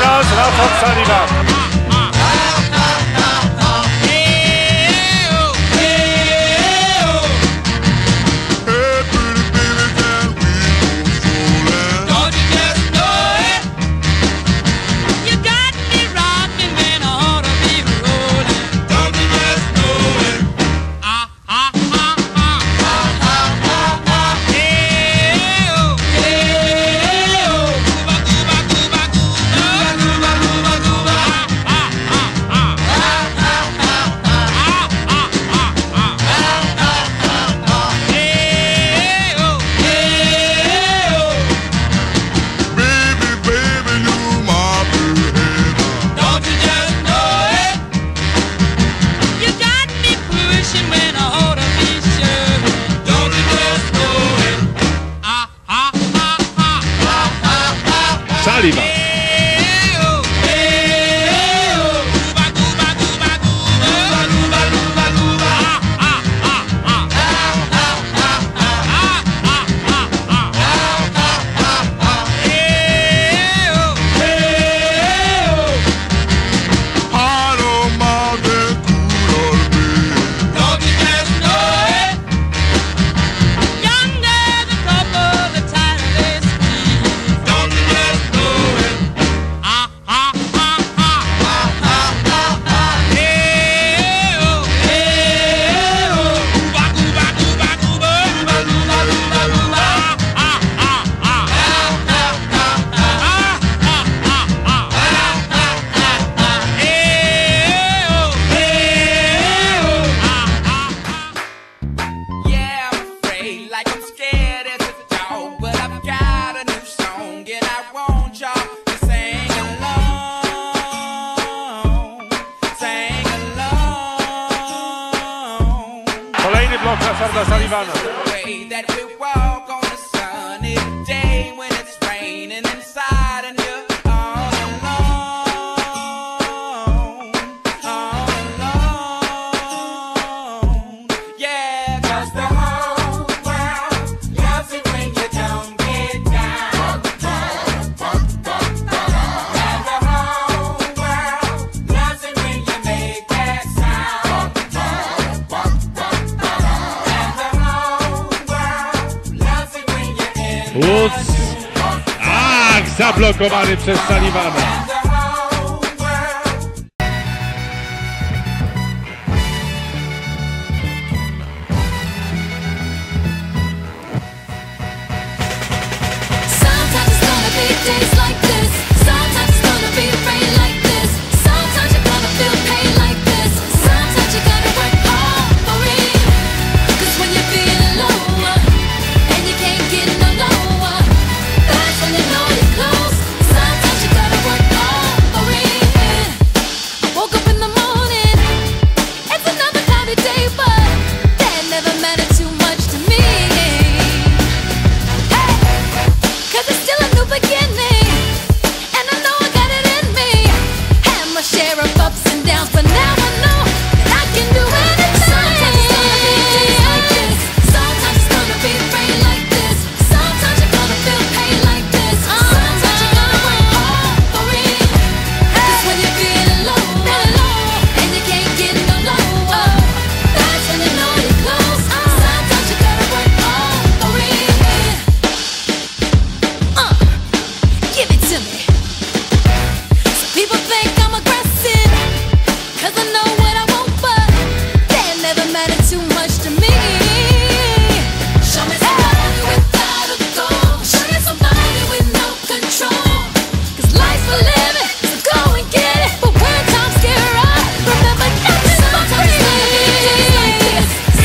ラウスラフトサリバン Saliba. Ricardo Salivano. Woods. Ach, tak, zablokowany przez Salivana.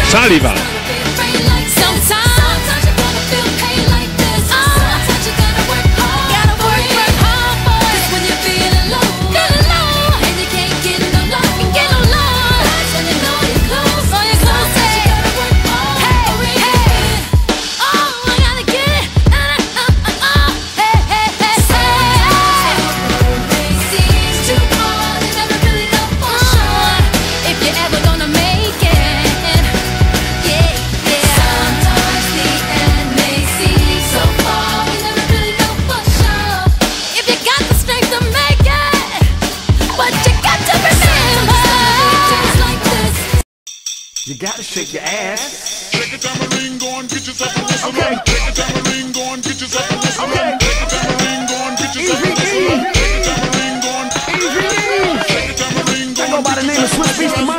チャ巴・ gotta shake your ass. Shake a tamarind, go get yourself a whistle. Okay. Shake a go get yourself a whistle. Okay. Shake a get yourself a whistle. Go get yourself a whistle. A go and get yourself a whistle. Shake a go get yourself a whistle.